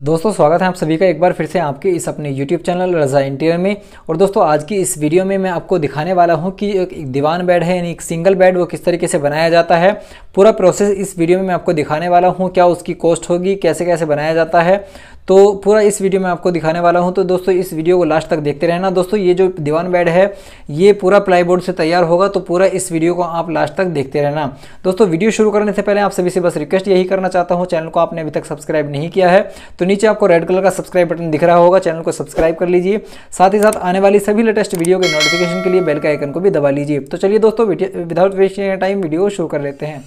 दोस्तों, स्वागत है आप सभी का एक बार फिर से आपके इस अपने YouTube चैनल रज़ा इंटीरियर में। और दोस्तों, आज की इस वीडियो में मैं आपको दिखाने वाला हूँ कि एक दीवान बेड है, यानी एक सिंगल बेड वो किस तरीके से बनाया जाता है। पूरा प्रोसेस इस वीडियो में मैं आपको दिखाने वाला हूँ, क्या उसकी कॉस्ट होगी कैसे कैसे बनाया जाता है। तो पूरा इस वीडियो में आपको दिखाने वाला हूँ। तो दोस्तों, इस वीडियो को लास्ट तक देखते रहना। दोस्तों, ये जो दीवान बेड है, ये पूरा प्लाईबोर्ड से तैयार होगा तो पूरा इस वीडियो को आप लास्ट तक देखते रहना। दोस्तों, वीडियो शुरू करने से पहले आप सभी से बस रिक्वेस्ट यही करना चाहता हूँ, चैनल को आपने अभी तक सब्सक्राइब नहीं किया है तो नीचे आपको रेड कलर का सब्सक्राइब बटन दिख रहा होगा, चैनल को सब्सक्राइब कर लीजिए। साथ ही साथ आने वाली सभी लेटेस्ट वीडियो के नोटिफिकेशन के लिए बेल का आइकन को भी दबा लीजिए। तो चलिए दोस्तों विदाउट वेस्टिंग टाइम वीडियो शुरू कर लेते हैं।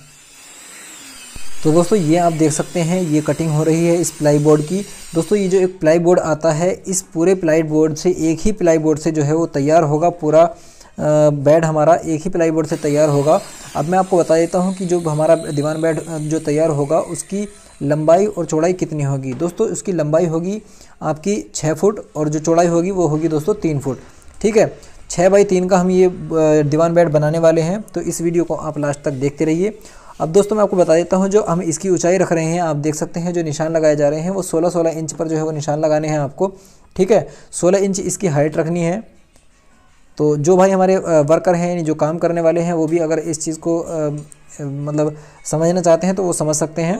तो दोस्तों, ये आप देख सकते हैं, ये कटिंग हो रही है इस प्लाई बोर्ड की। दोस्तों, ये जो एक प्लाई बोर्ड आता है, इस पूरे प्लाई बोर्ड से एक ही प्लाई बोर्ड से जो है वो तैयार होगा, पूरा बेड हमारा एक ही प्लाई बोर्ड से तैयार होगा। अब मैं आपको बता देता हूँ कि जो हमारा दीवान बेड जो तैयार होगा, उसकी लंबाई और चौड़ाई कितनी होगी। दोस्तों, उसकी लंबाई होगी आपकी छः फुट और जो चौड़ाई होगी, वो होगी दोस्तों तीन फुट। ठीक है? छः बाई तीन का हम ये दीवान बेड बनाने वाले हैं। तो इस वीडियो को आप लास्ट तक देखते रहिए। अब दोस्तों मैं आपको बता देता हूँ जो हम इसकी ऊंचाई रख रहे हैं आप देख सकते हैं जो निशान लगाए जा रहे हैं वो 16-16 इंच पर जो है वो निशान लगाने हैं आपको ठीक है? 16 इंच इसकी हाइट रखनी है। तो जो भाई हमारे वर्कर हैं यानी जो काम करने वाले हैं वो भी अगर इस चीज़ को आ, मतलब समझना चाहते हैं तो वो समझ सकते हैं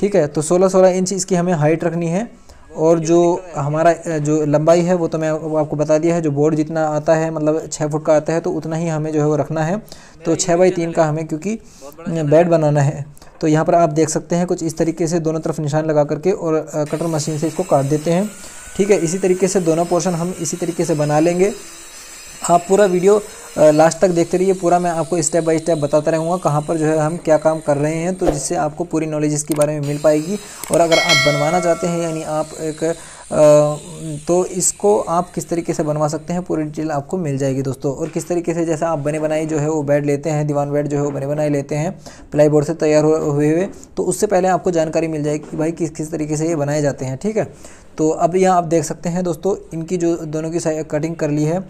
ठीक है? तो सोलह सोलह इंच इसकी हमें हाइट रखनी है। और जो हमारा जो लंबाई है वो तो मैं आपको बता दिया है जो बोर्ड जितना आता है मतलब छः फुट का आता है तो उतना ही हमें जो है वो रखना है। तो छः बाई तीन का हमें क्योंकि बेड बनाना है। तो यहाँ पर आप देख सकते हैं कुछ इस तरीके से दोनों तरफ़ निशान लगा करके और कटर मशीन से इसको काट देते हैं। ठीक है इसी तरीके से दोनों पोर्शन हम इसी तरीके से बना लेंगे। आप पूरा वीडियो लास्ट तक देखते रहिए। पूरा मैं आपको स्टेप बाय स्टेप बताता रहूँगा कहाँ पर जो है हम क्या काम कर रहे हैं तो जिससे आपको पूरी नॉलेज इसके बारे में मिल पाएगी। और अगर आप बनवाना चाहते हैं, यानी आप एक तो इसको आप किस तरीके से बनवा सकते हैं, पूरी डिटेल आपको मिल जाएगी दोस्तों। और किस तरीके से जैसा आप बने बनाई जो है वो बेड लेते हैं, दीवान बेड जो है वो बने बनाए लेते हैं प्लाई बोर्ड से तैयार हुए हुए तो उससे पहले आपको जानकारी मिल जाएगी कि भाई किस किस तरीके से ये बनाए जाते हैं, ठीक है? तो अब यहाँ आप देख सकते हैं दोस्तों, इनकी जो दोनों की कटिंग कर ली है।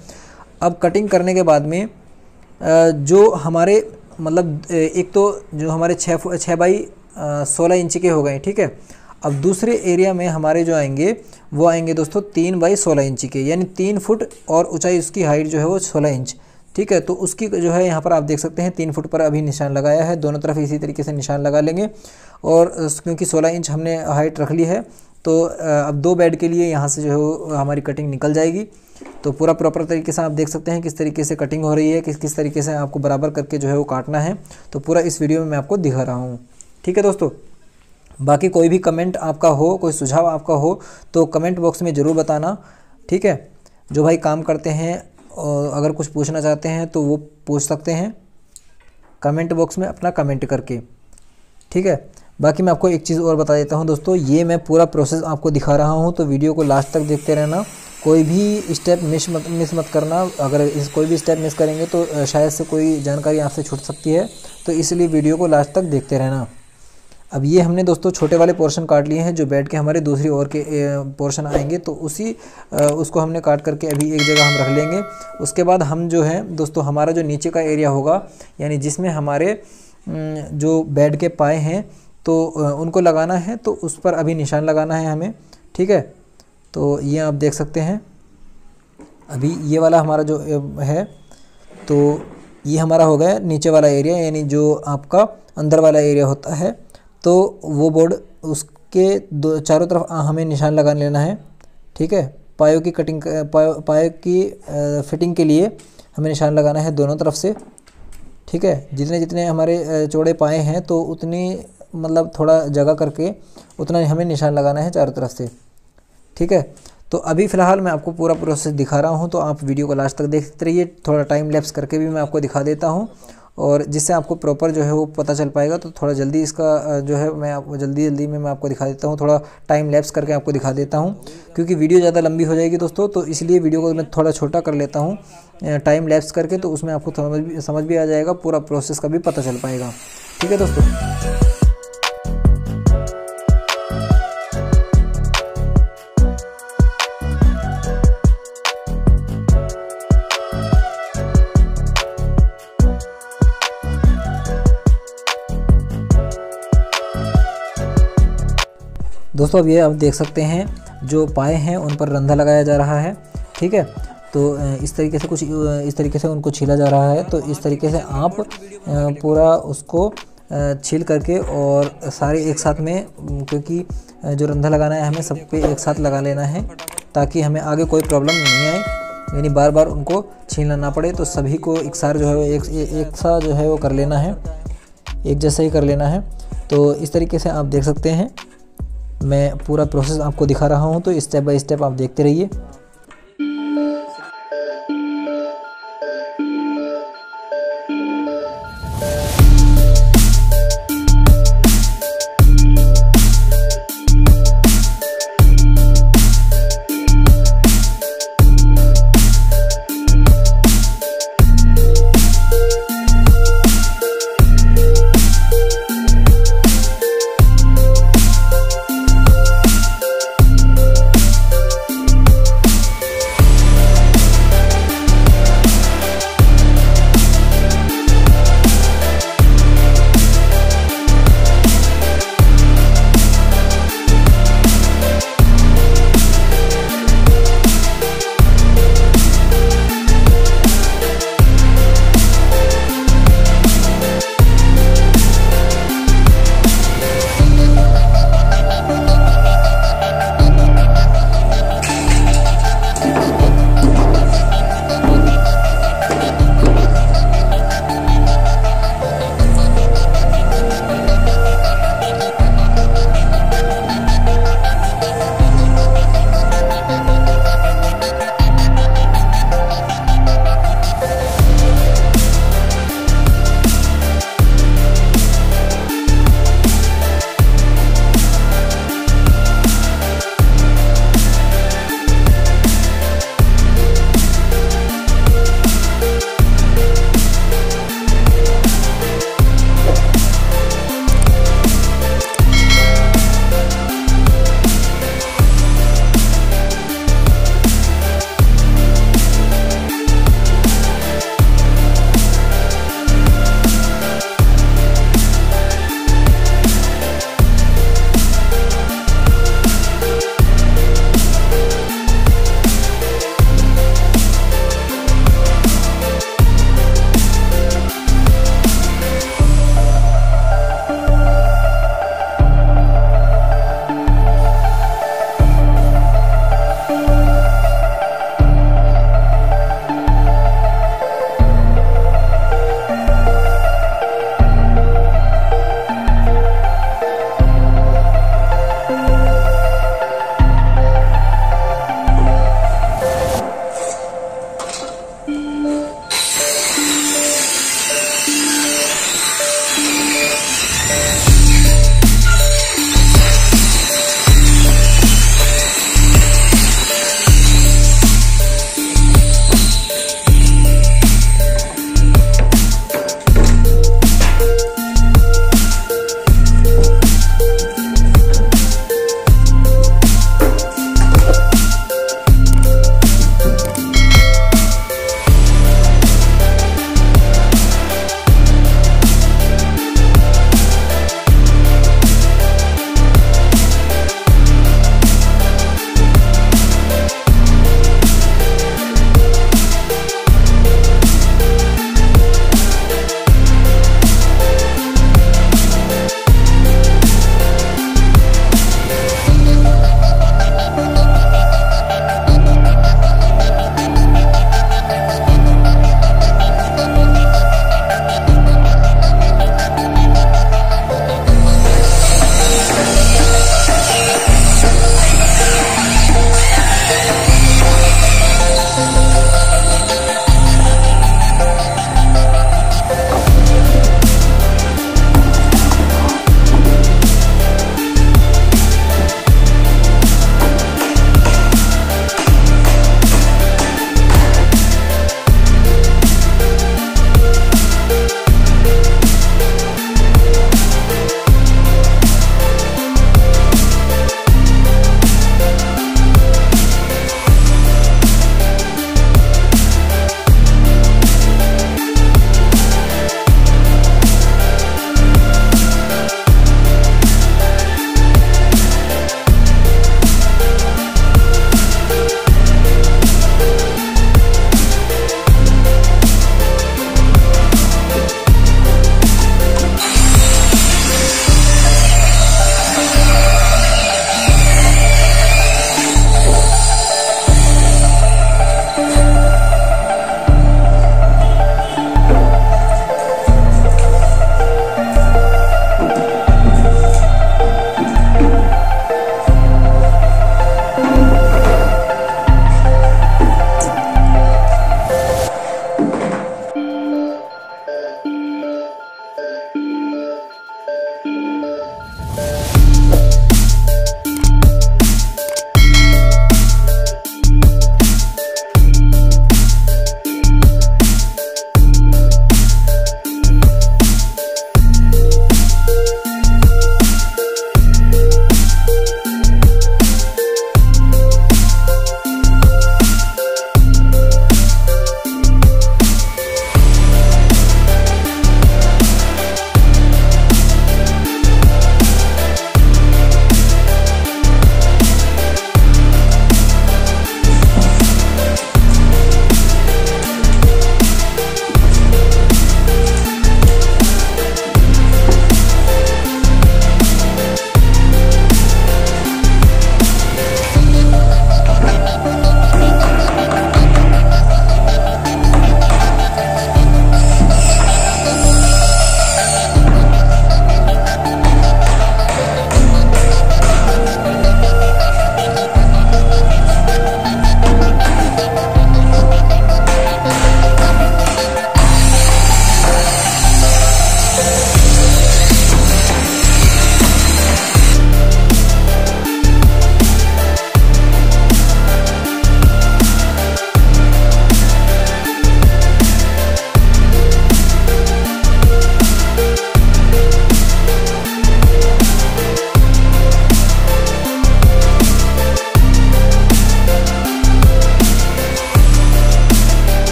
अब कटिंग करने के बाद में जो हमारे मतलब एक तो जो हमारे छः छः बाई सोलह इंच के हो गए, ठीक है? अब दूसरे एरिया में हमारे जो आएँगे, वो आएँगे दोस्तों तीन बाई सोलह इंच के, यानी तीन फुट और ऊंचाई उसकी हाइट जो है वो सोलह इंच, ठीक है? तो उसकी जो है यहाँ पर आप देख सकते हैं, तीन फुट पर अभी निशान लगाया है, दोनों तरफ़ इसी तरीके से निशान लगा लेंगे और क्योंकि सोलह इंच हमने हाइट रख ली है तो अब दो बेड के लिए यहाँ से जो है हमारी कटिंग निकल जाएगी। तो पूरा प्रॉपर तरीके से आप देख सकते हैं किस तरीके से कटिंग हो रही है, किस किस तरीके से आपको बराबर करके जो है वो काटना है। तो पूरा इस वीडियो में मैं आपको दिखा रहा हूँ। ठीक है दोस्तों? बाकी कोई भी कमेंट आपका हो, कोई सुझाव आपका हो तो कमेंट बॉक्स में ज़रूर बताना। ठीक है? जो भाई काम करते हैं अगर कुछ पूछना चाहते हैं तो वो पूछ सकते हैं। कमेंट बॉक्स में अपना कमेंट करके। ठीक है? बाकी मैं आपको एक चीज़ और बता देता हूँ दोस्तों, ये मैं पूरा प्रोसेस आपको दिखा रहा हूँ तो वीडियो को लास्ट तक देखते रहना। कोई भी स्टेप मिस मत मिस मत करना। अगर इस, कोई भी स्टेप मिस करेंगे तो शायद से कोई जानकारी आपसे छूट सकती है तो इसलिए वीडियो को लास्ट तक देखते रहना। अब ये हमने दोस्तों छोटे वाले पोर्शन काट लिए हैं, जो बैठ के हमारे दूसरी ओर के पोर्शन आएँगे तो उसी उसको हमने काट करके अभी एक जगह हम रख लेंगे। उसके बाद हम जो है, दोस्तों, हमारा जो नीचे का एरिया होगा, यानी जिसमें हमारे जो बेड के पाए हैं तो उनको लगाना है तो उस पर अभी निशान लगाना है हमें, ठीक है? तो ये आप देख सकते हैं। अभी ये वाला हमारा जो है तो ये हमारा हो गया नीचे वाला एरिया, यानी जो आपका अंदर वाला एरिया होता है तो वो बोर्ड उसके दो, चारों तरफ़ हमें निशान लगा लेना है, ठीक है? पायों की कटिंग पायो पायो की फिटिंग के लिए हमें निशान लगाना है दोनों तरफ़ से, ठीक है? जितने जितने हमारे चौड़े पाए हैं तो उतनी मतलब थोड़ा जगह करके उतना हमें निशान लगाना है चारों तरफ़ से। ठीक है? तो अभी फ़िलहाल मैं आपको पूरा प्रोसेस दिखा रहा हूँ तो आप वीडियो को लास्ट तक देखते रहिए। थोड़ा टाइम लैप्स करके भी मैं आपको दिखा देता हूँ और जिससे आपको प्रॉपर जो है वो पता चल पाएगा तो थोड़ा जल्दी इसका जो है मैं आपको जल्दी जल्दी में मैं आपको दिखा देता हूँ। थोड़ा टाइम लैप्स करके आपको दिखा देता हूँ, क्योंकि वीडियो ज़्यादा लंबी हो जाएगी दोस्तों तो इसलिए वीडियो को मैं थोड़ा छोटा कर लेता हूँ। टाइम लैप्स करके तो उसमें आपको समझ भी समझ भी आ जाएगा, पूरा प्रोसेस का भी पता चल पाएगा। ठीक है दोस्तों? दोस्तों, अब ये आप देख सकते हैं, जो पाए हैं, उन पर रंधा लगाया जा रहा है, ठीक है? तो इस तरीके से कुछ इस तरीके से उनको छीला जा रहा है तो इस तरीके से आप पूरा उसको छील करके और सारे एक साथ में क्योंकि जो रंधा लगाना है, हमें सब पे एक साथ लगा लेना है, ताकि हमें आगे कोई प्रॉब्लम नहीं आए, यानी बार बार उनको छीलना ना पड़े तो सभी को एक सार जो है, एक एक सा जो है वो कर लेना है, एक जैसा ही कर लेना है। तो इस तरीके से आप देख सकते हैं मैं पूरा प्रोसेस आपको दिखा रहा हूँ तो स्टेप बाय स्टेप आप देखते रहिए।